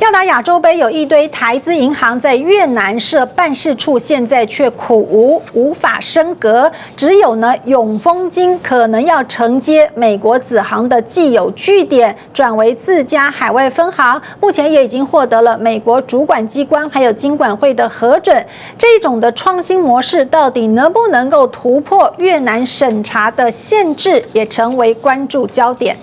要打亚洲杯，有一堆台资银行在越南设办事处，现在却苦无无法升格，只有呢永丰金可能要承接美国子行的既有据点，转为自家海外分行。目前也已经获得了美国主管机关还有金管会的核准。这种的创新模式到底能不能够突破越南审查的限制，也成为关注焦点。